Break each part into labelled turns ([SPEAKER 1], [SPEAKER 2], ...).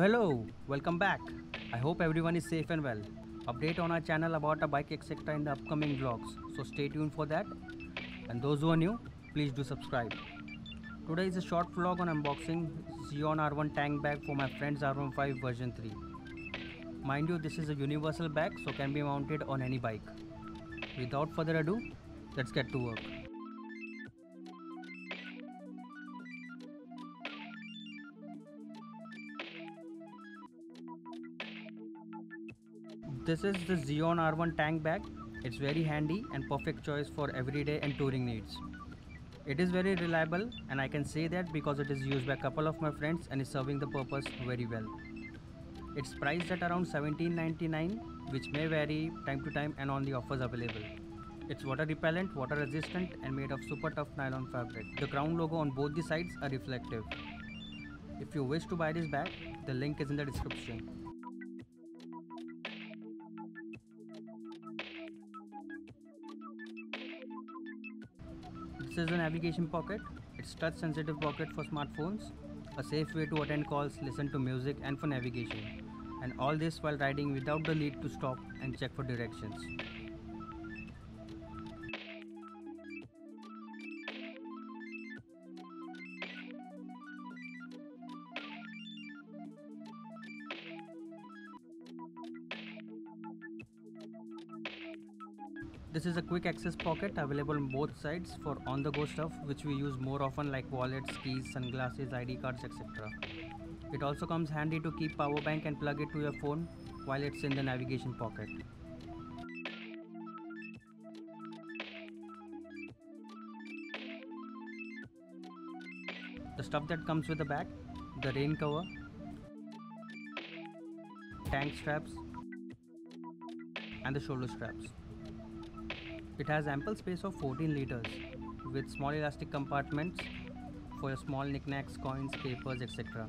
[SPEAKER 1] Hello, welcome back. I hope everyone is safe and well. Update on our channel about a bike etc in the upcoming vlogs. So stay tuned for that. And those who are new, please do subscribe. Today is a short vlog on unboxing Zeon R1 tank bag for my friend's R15 version 3. Mind you, this is a universal bag so can be mounted on any bike. Without further ado, let's get to work. This is the Zeon R1 tank bag. It's very handy and perfect choice for everyday and touring needs. It is very reliable and I can say that because it is used by a couple of my friends and is serving the purpose very well. It's priced at around 17.99 which may vary time to time and on the offers available. It's water repellent, water resistant and made of super tough nylon fabric. The crown logo on both the sides are reflective. If you wish to buy this bag, the link is in the description. Is a navigation pocket. It's touch sensitive pocket for smartphones. A safe way to attend calls, listen to music and for navigation. And all this while riding without the need to stop and check for directions. This is a quick access pocket available on both sides for on the go stuff which we use more often like wallets, keys, sunglasses, ID cards etc. It also comes handy to keep power bank and plug it to your phone while it's in the navigation pocket. The stuff that comes with the bag, the rain cover, tank straps and the shoulder straps. It has ample space of 14 liters with small elastic compartments for your small knickknacks, coins, papers, etc.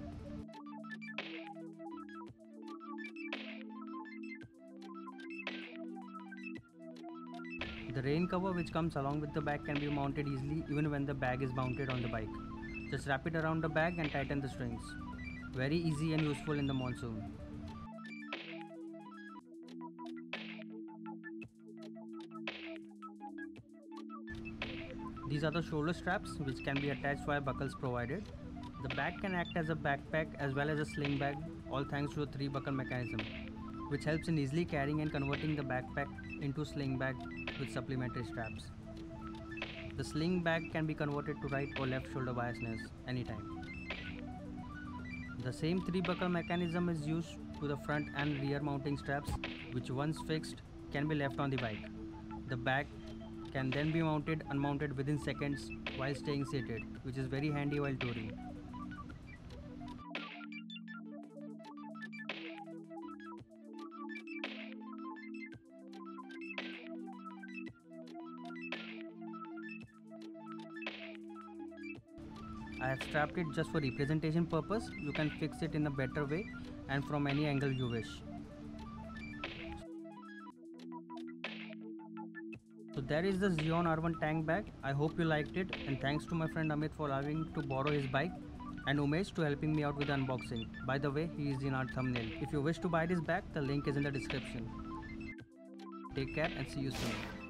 [SPEAKER 1] The rain cover which comes along with the bag can be mounted easily even when the bag is mounted on the bike. Just wrap it around the bag and tighten the strings. Very easy and useful in the monsoon. These are the shoulder straps which can be attached via buckles provided. The bag can act as a backpack as well as a sling bag all thanks to a 3 buckle mechanism which helps in easily carrying and converting the backpack into sling bag with supplementary straps. The sling bag can be converted to right or left shoulder biasness anytime. The same 3 buckle mechanism is used to the front and rear mounting straps which once fixed can be left on the bike. The bag can then be mounted unmounted within seconds while staying seated, which is very handy while touring. I have strapped it just for representation purpose. You can fix it in a better way and from any angle you wish. So there is the Zeon R1 tank bag. I hope you liked it and thanks to my friend Amit for allowing to borrow his bike and Umesh to helping me out with the unboxing. By the way, he is in our thumbnail. If you wish to buy this bag, the link is in the description. Take care and see you soon.